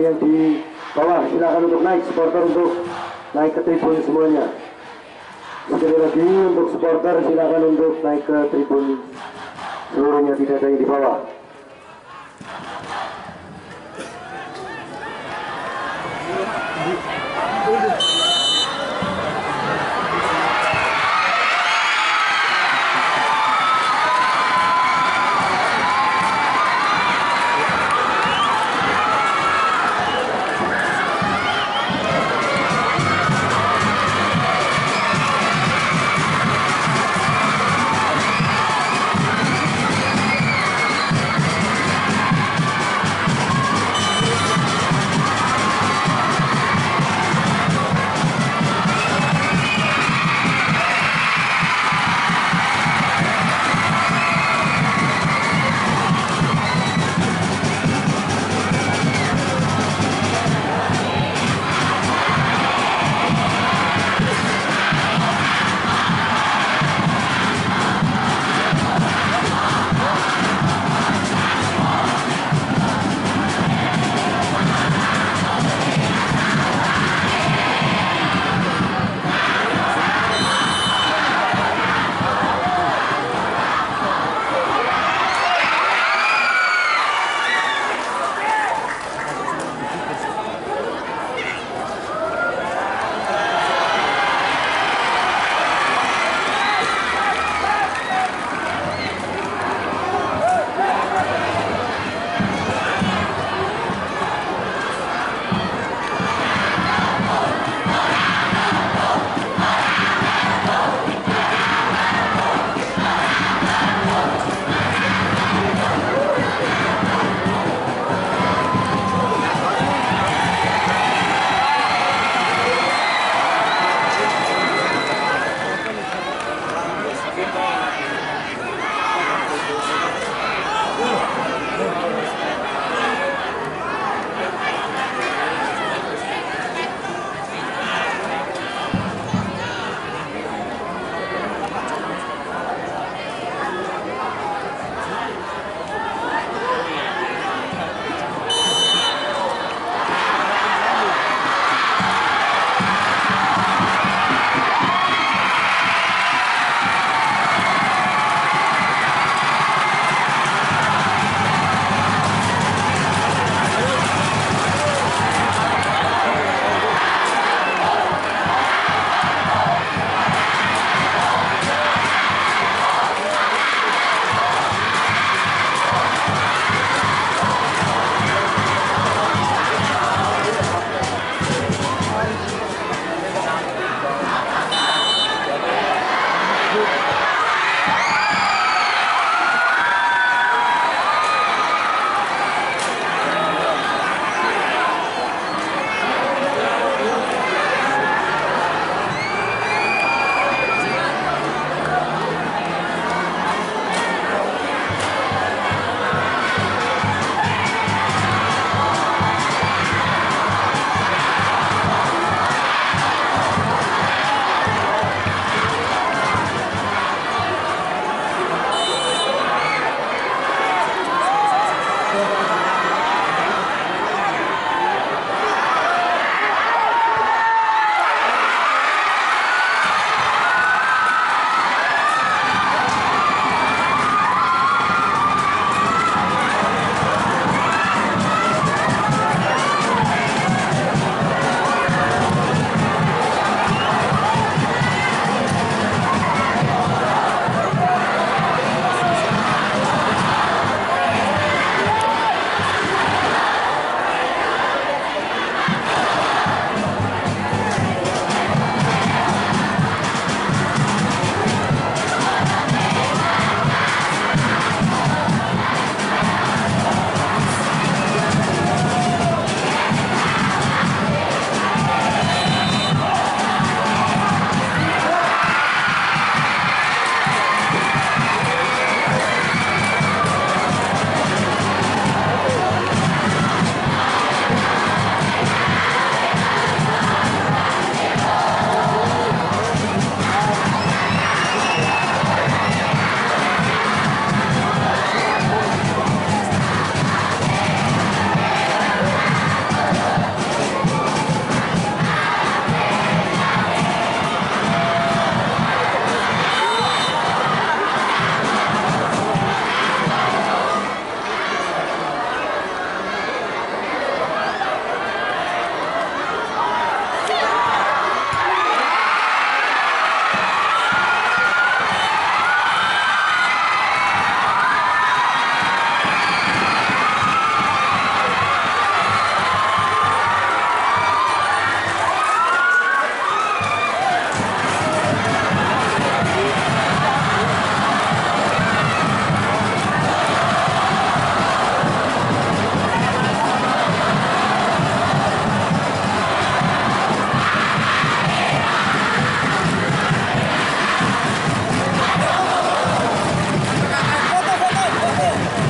ada yang di bawah silakan untuk naik supporter untuk naik ke tribun semuanya sekali lagi untuk supporter silakan untuk naik ke tribun seluruhnya tidak ada yang di bawah